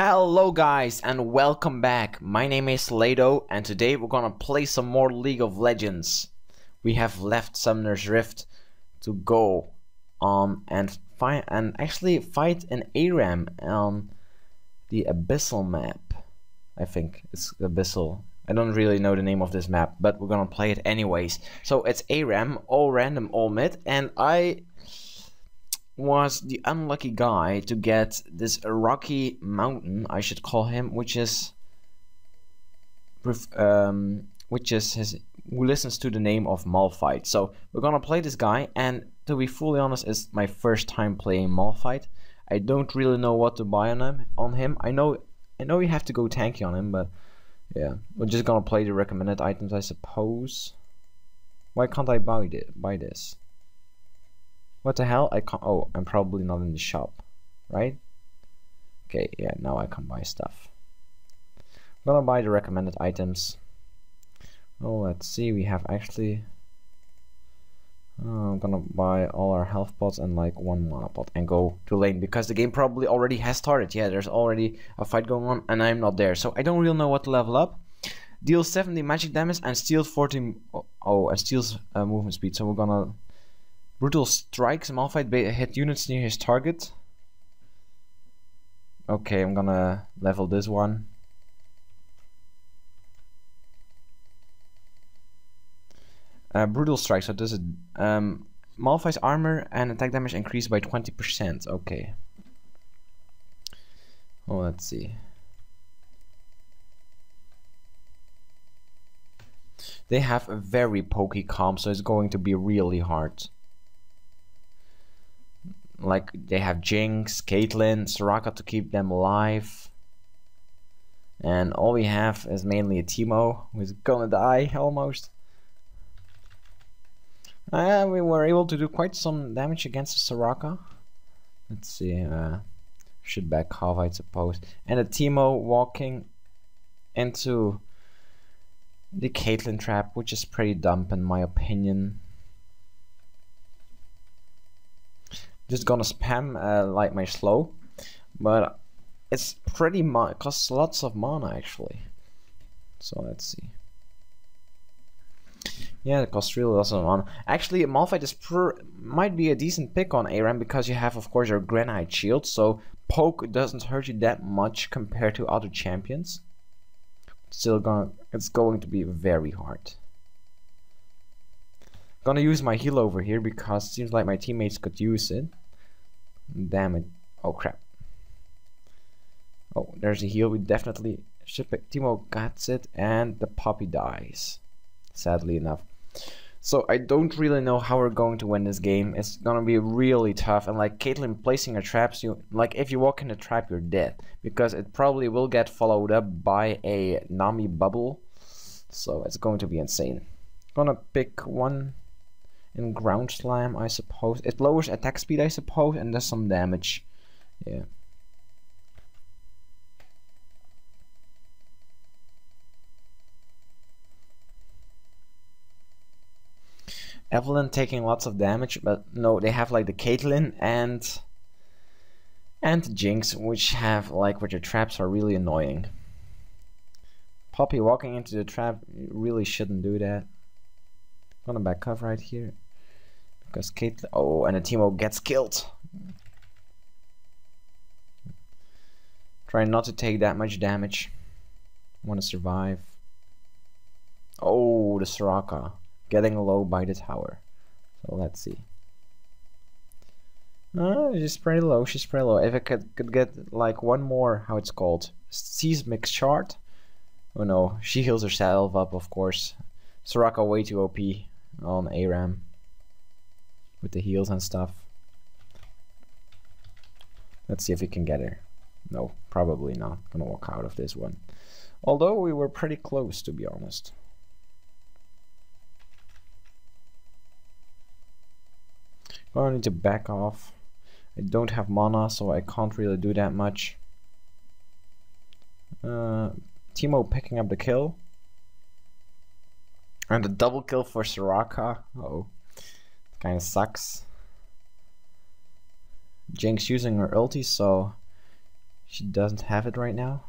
Hello guys and welcome back. My name is Lado and today we're gonna play some more League of Legends. We have left Summoner's Rift to go on and find and actually fight an ARAM on the Abyssal map. I think it's Abyssal. I don't really know the name of this map, but we're gonna play it anyways. So it's ARAM, all random, all mid, and I was the unlucky guy to get this rocky mountain, I should call him, which is um, which is his who listens to the name of Malphite. So we're gonna play this guy, and to be fully honest, it's my first time playing Malphite. I don't really know what to buy on him. On him, I know I know you have to go tanky on him, but yeah, we're just gonna play the recommended items, I suppose. Why can't I buy it? Buy this? What the hell? I can't. Oh, I'm probably not in the shop, right? Okay, yeah, now I can buy stuff. I'm gonna buy the recommended items. Oh, let's see. We have actually. Oh, I'm gonna buy all our health pots and like one mana pot and go to lane because the game probably already has started. Yeah, there's already a fight going on and I'm not there, so I don't really know what to level up. Deals 70 magic damage and steals 14. Oh, and steals uh, movement speed. So we're gonna Brutal strikes. Malphite hit units near his target. Okay, I'm gonna level this one. Uh, brutal strike, so does it um, Malphite's armor and attack damage increased by 20%. Okay. Oh, let's see. They have a very pokey comp, so it's going to be really hard like they have Jinx, Caitlyn, Soraka to keep them alive. And all we have is mainly a Teemo who's gonna die almost. Uh, we were able to do quite some damage against Soraka. Let's see, uh, should back off I suppose. And a Teemo walking into the Caitlyn trap, which is pretty dumb in my opinion. Just gonna spam uh, like my slow. But it's pretty much costs lots of mana actually. So let's see. Yeah it costs really lots of mana. Actually Malphite is might be a decent pick on ARAM because you have of course your granite shield so poke doesn't hurt you that much compared to other champions. Still gonna it's going to be very hard Gonna use my heal over here because seems like my teammates could use it. Damn it. Oh crap. Oh, there's a heal. We definitely should pick. Teemo gets it and the Poppy dies. Sadly enough. So I don't really know how we're going to win this game. It's gonna be really tough. And like Caitlyn placing her traps, you like if you walk in a trap, you're dead because it probably will get followed up by a Nami bubble. So it's going to be insane. Gonna pick one in ground slam I suppose. It lowers attack speed I suppose and does some damage. Yeah. Evelynn taking lots of damage but no they have like the Caitlyn and and Jinx which have like where their traps are really annoying. Poppy walking into the trap really shouldn't do that. Gonna back cover right here because Kate oh and Teemo gets killed trying not to take that much damage. Want to survive. Oh the Soraka. Getting low by the tower. So let's see. Uh, she's pretty low she's pretty low. If I could, could get like one more how it's called seismic shard. Oh no she heals herself up of course. Soraka way too OP on ARAM with the heals and stuff. Let's see if we can get her. No, probably not. Gonna walk out of this one. Although we were pretty close, to be honest. I need to back off. I don't have mana, so I can't really do that much. Uh, Teemo picking up the kill. And a double kill for Soraka. Uh oh. Kind of sucks. Jinx using her ulti, so She doesn't have it right now.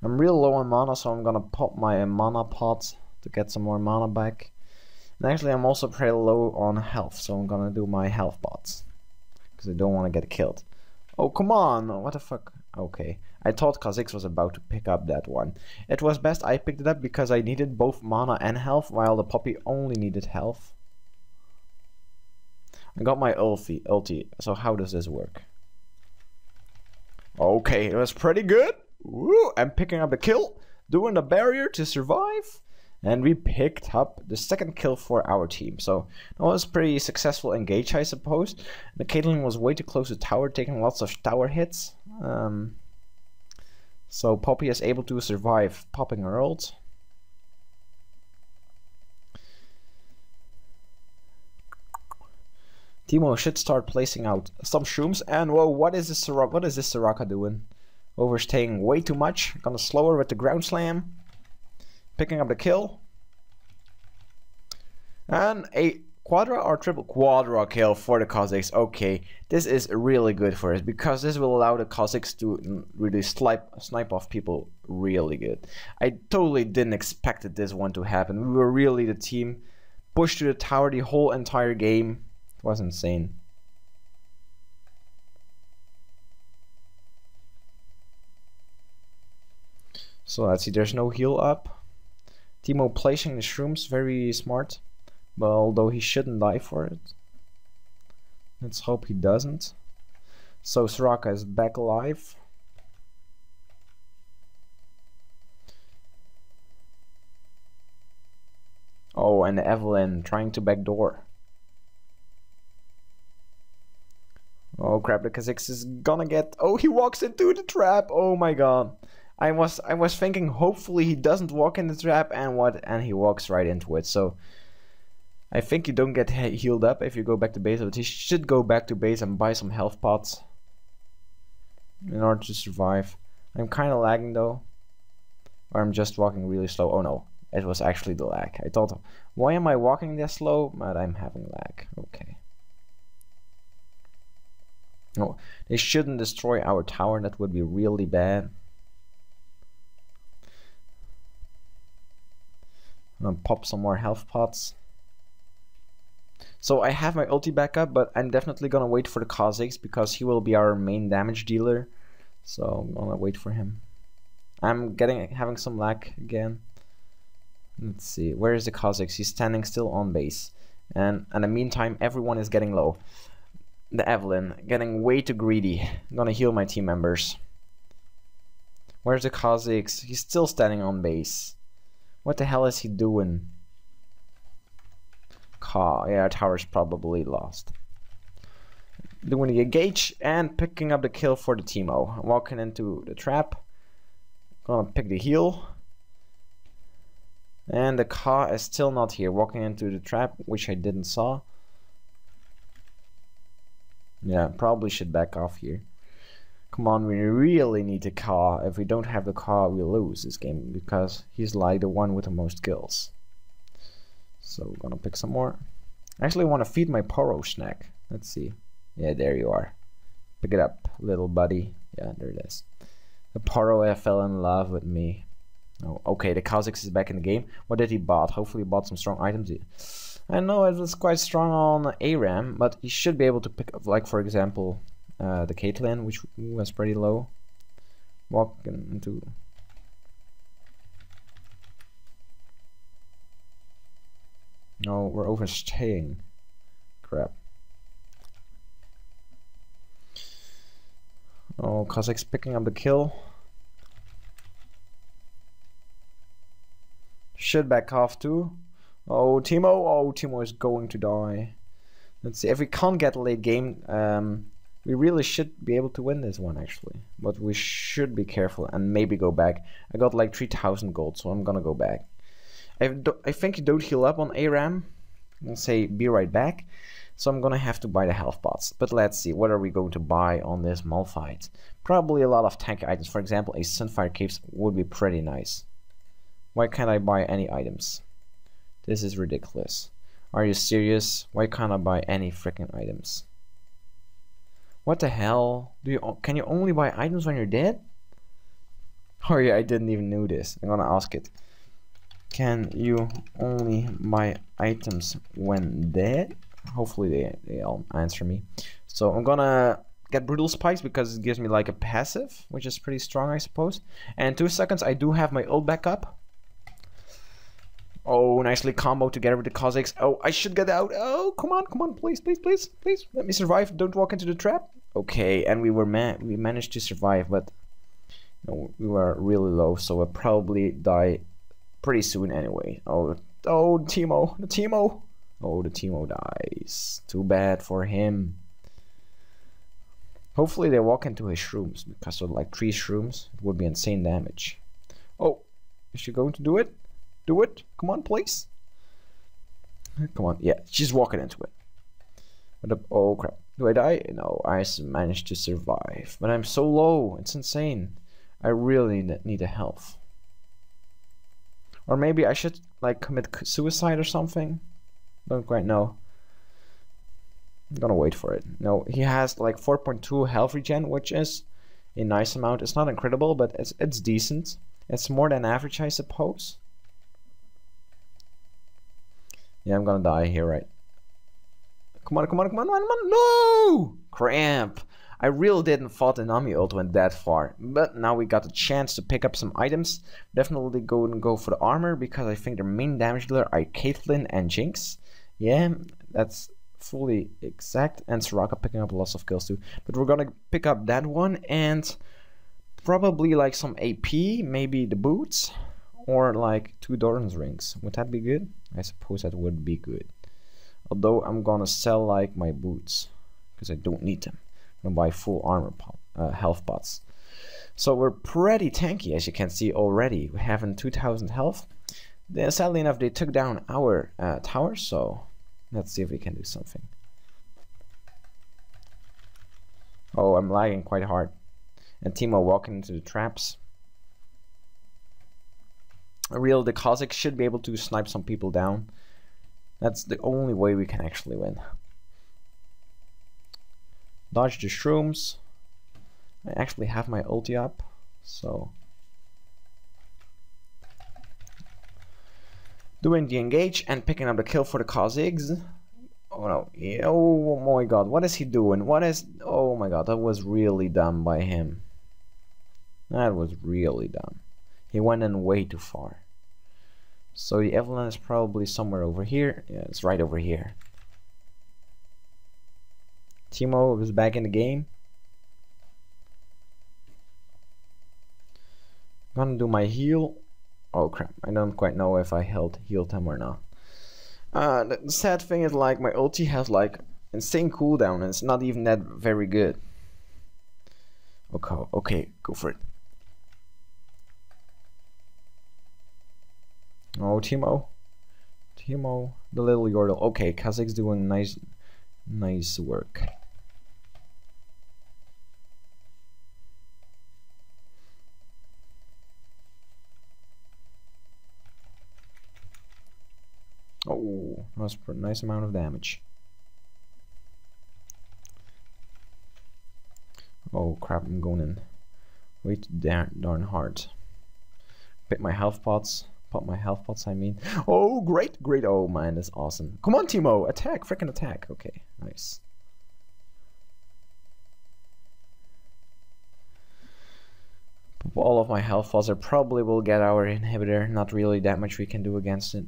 I'm real low on mana, so I'm gonna pop my mana pot to get some more mana back. And actually, I'm also pretty low on health, so I'm gonna do my health pots. Because I don't want to get killed. Oh, come on! What the fuck? Okay. I thought Kha'Zix was about to pick up that one. It was best I picked it up because I needed both mana and health, while the Poppy only needed health. I got my ulti, ulti. So how does this work? Okay, it was pretty good. Woo, I'm picking up the kill, doing the barrier to survive, and we picked up the second kill for our team. So that was pretty successful engage, I suppose. The Caitlyn was way too close to tower, taking lots of tower hits. Um, so Poppy is able to survive popping her ult. Teemo should start placing out some shrooms. And whoa, what is this Soraka? What is this Soraka doing? Overstaying way too much. Gonna slow her with the ground slam. Picking up the kill. And a quadra or triple quadra kill for the Kha'Zix. Okay, this is really good for us because this will allow the Kha'Zix to really snipe, snipe off people really good. I totally didn't expect this one to happen. We were really the team pushed to the tower the whole entire game it was insane. So let's see, there's no heal up. Teemo placing the shrooms, very smart. But although he shouldn't die for it. Let's hope he doesn't. So Soraka is back alive. Oh, and Evelynn trying to backdoor. Oh crap, the Kha'Zix is gonna get... Oh, he walks into the trap! Oh my god. I was I was thinking hopefully he doesn't walk in the trap and what and he walks right into it. So I think you don't get healed up if you go back to base, but he should go back to base and buy some health pots in order to survive. I'm kind of lagging though, or I'm just walking really slow. Oh no, it was actually the lag. I thought, why am I walking this slow? But I'm having lag. Okay. No, they shouldn't destroy our tower. That would be really bad. I'm gonna pop some more health pots. So I have my ulti backup, but I'm definitely gonna wait for the Kha'Zix because he will be our main damage dealer. So I'm gonna wait for him. I'm getting having some lag again. Let's see, where is the Kha'Zix? He's standing still on base. And in the meantime, everyone is getting low the Evelynn, getting way too greedy. I'm gonna heal my team members. Where's the Kha'Zix? He's still standing on base. What the hell is he doing? Ka, yeah, tower's probably lost. Doing the engage and picking up the kill for the Teemo. Walking into the trap. Gonna pick the heal. And the car is still not here. Walking into the trap, which I didn't saw. Yeah, probably should back off here. Come on, we really need a car. If we don't have the car, we lose this game because he's like the one with the most kills. So we're gonna pick some more. I actually want to feed my Poro snack. Let's see. Yeah, there you are. Pick it up, little buddy. Yeah, there it is. The Poro fell in love with me. Oh, okay, the Kha'Zix is back in the game. What did he bought? Hopefully he bought some strong items. I know it was quite strong on ARAM, but he should be able to pick up, like for example, uh, the Caitlyn, which was pretty low. Walk into... No, we're overstaying. Crap. Oh, Kha'Zix picking up the kill. Should back off too. Oh, Teemo. Oh, Teemo is going to die. Let's see. If we can't get a late game, um, we really should be able to win this one, actually. But we should be careful and maybe go back. I got like 3,000 gold, so I'm gonna go back. I, I think you don't heal up on ARAM. I'll say be right back. So I'm gonna have to buy the health pots. But let's see, what are we going to buy on this Malphite? Probably a lot of tank items. For example, a Sunfire Capes would be pretty nice. Why can't I buy any items? This is ridiculous. Are you serious? Why can't I buy any freaking items? What the hell? Do you can you only buy items when you're dead? Oh yeah, I didn't even know this. I'm gonna ask it. Can you only buy items when dead? Hopefully they they'll answer me. So I'm gonna get brutal spikes because it gives me like a passive, which is pretty strong, I suppose. And two seconds, I do have my ult back up. Oh, nicely combo together with the Kha'Zix. Oh, I should get out. Oh, come on, come on, please, please, please, please. Let me survive. Don't walk into the trap. Okay, and we were man we managed to survive, but we were really low, so we'll probably die pretty soon anyway. Oh, oh, Teemo, the Teemo. Oh, the Teemo dies. Too bad for him. Hopefully they walk into his shrooms, because of like three shrooms, it would be insane damage. Oh, is she going to do it? Do it? Come on, please. Come on, yeah, she's walking into it. Oh crap. Do I die? No, I managed to survive. But I'm so low, it's insane. I really need, need a health. Or maybe I should like commit suicide or something. Don't quite know. I'm gonna wait for it. No, he has like 4.2 health regen, which is a nice amount. It's not incredible, but it's it's decent. It's more than average, I suppose. Yeah, I'm gonna die here, right? Come on, come on, come on, come on, come on. No! Cramp. I really didn't thought the Nami ult went that far, but now we got a chance to pick up some items. Definitely go and go for the armor because I think their main damage dealer are Caitlyn and Jinx. Yeah, that's fully exact, and Soraka picking up lots of kills too. But we're gonna pick up that one and probably like some AP, maybe the boots, or like two Doran's rings. Would that be good? I suppose that would be good. Although I'm gonna sell like my boots because I don't need them and buy full armor uh, health pots. So we're pretty tanky as you can see already. We have 2000 health. Then, sadly enough, they took down our uh, tower, so let's see if we can do something. Oh, I'm lagging quite hard. And Teemo walking into the traps. Real, the Kha'Zix should be able to snipe some people down. That's the only way we can actually win. Dodge the shrooms. I actually have my ulti up, so doing the engage and picking up the kill for the Kha'Zix. Oh no! Oh my god! What is he doing? What is? Oh my god! That was really dumb by him. That was really dumb. He went in way too far. So the Evelynn is probably somewhere over here. Yeah, it's right over here. Teemo is back in the game. I'm gonna do my heal. Oh crap, I don't quite know if I held healed him or not. Uh, the sad thing is like my ulti has like insane cooldown and it's not even that very good. Okay, okay, go for it. Oh, Teemo. Teemo, the little Yordle. Okay, Kha'Zix's doing nice, nice work. Oh, that's a nice amount of damage. Oh crap, I'm going in Wait darn, darn hard. Pick my health pots. Pop my health pots, I mean. Oh, great, great. Oh, man, that's awesome. Come on, Teemo. Attack, freaking attack. Okay, nice. All of my health pots are probably will get our inhibitor. Not really that much we can do against it.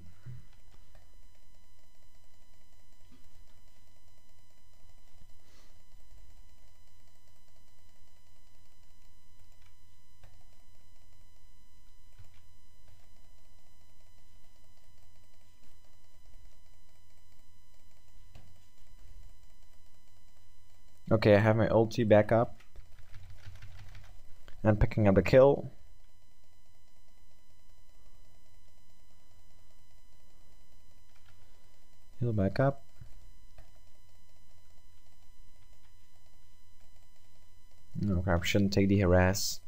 Okay, I have my ulti back up. And picking up the kill. Heal back up. No crap, shouldn't take the harass.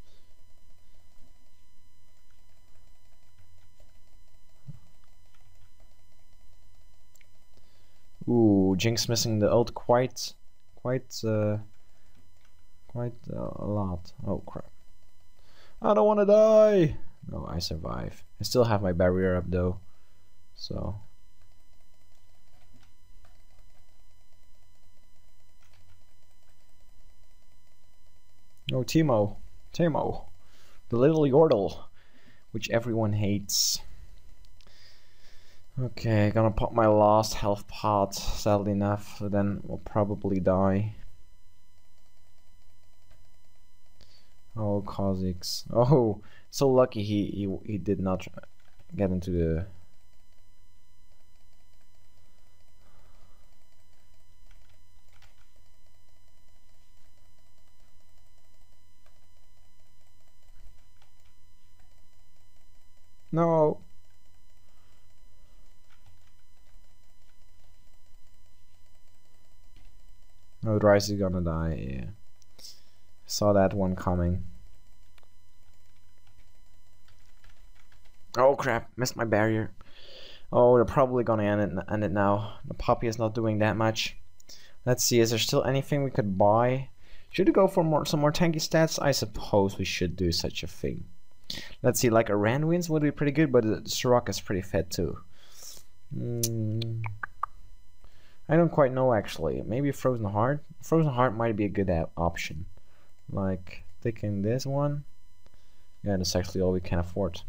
Ooh, Jinx missing the ult quite quite uh, quite a lot. Oh crap. I don't want to die! No, I survive. I still have my barrier up though. So. Oh, Teemo, Teemo, The little Yordle. Which everyone hates. Okay, gonna pop my last health pot, sadly enough, so then we'll probably die. Oh, Kha'Zix. Oh, so lucky he, he, he did not get into the... No. Ryze is gonna die, yeah. Saw that one coming. Oh crap, missed my barrier. Oh, they're probably gonna end it, end it now. The Poppy is not doing that much. Let's see, is there still anything we could buy? Should we go for more some more tanky stats? I suppose we should do such a thing. Let's see, like a Randuin's would be pretty good, but the Soraka is pretty fat too. Mm. I don't quite know actually. Maybe Frozen Heart? Frozen Heart might be a good option. Like taking this one? Yeah that's actually all we can afford.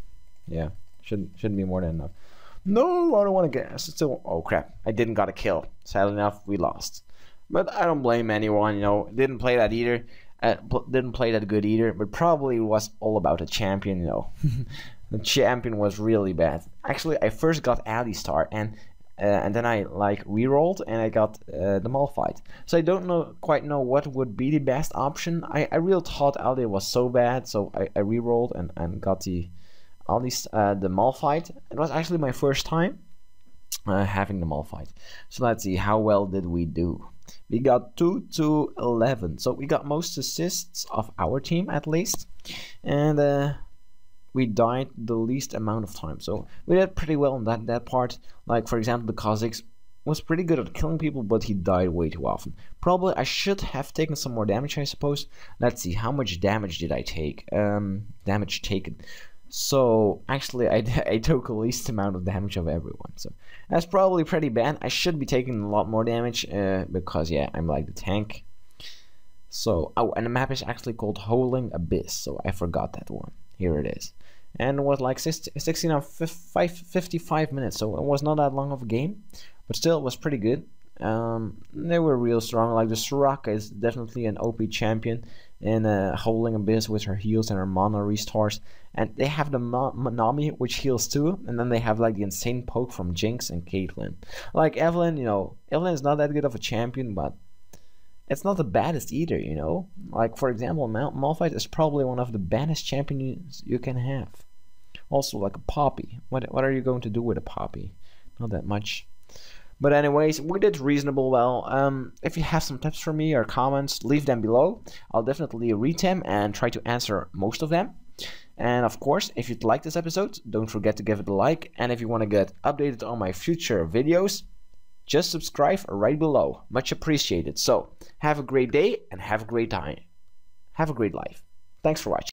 Yeah shouldn't shouldn't be more than enough. No I don't want to get still oh crap. I didn't got a kill. Sadly enough we lost. But I don't blame anyone you know. Didn't play that either. Uh, didn't play that good either but probably was all about the champion you know. The champion was really bad. Actually I first got Alistar and uh, and then I like re-rolled and I got uh, the Malphite. So I don't know quite know what would be the best option. I, I really thought Aldi was so bad, so I, I re-rolled and, and got the Aldi, uh, the Malphite. It was actually my first time uh, having the Malphite. So let's see, how well did we do? We got 2 to 11. So we got most assists of our team at least. And uh, we died the least amount of time. So we did pretty well in that, that part. Like, for example, the Kha'Zix was pretty good at killing people, but he died way too often. Probably I should have taken some more damage, I suppose. Let's see, how much damage did I take? Um, damage taken. So, actually, I, I took the least amount of damage of everyone. So, that's probably pretty bad. I should be taking a lot more damage, uh, because, yeah, I'm like the tank. So, oh, and the map is actually called Howling Abyss, so I forgot that one. Here it is. And it was like 16 or 55 minutes so it was not that long of a game but still it was pretty good. Um, they were real strong. Like the Soraka is definitely an OP champion in uh, Howling Abyss with her heals and her mana restores and they have the Ma Nami which heals too and then they have like the insane poke from Jinx and Caitlyn. Like Evelynn, you know Evelynn is not that good of a champion but it's not the baddest either, you know. Like for example, Mal- Malphite is probably one of the baddest champions you can have. Also, like a Poppy. What what are you going to do with a Poppy? Not that much. But anyways, we did reasonable well. Um, if you have some tips for me or comments, leave them below. I'll definitely read them and try to answer most of them. And of course, if you'd like this episode, don't forget to give it a like. And if you want to get updated on my future videos, just subscribe right below. Much appreciated. So, have a great day and have a great time. Have a great life. Thanks for watching.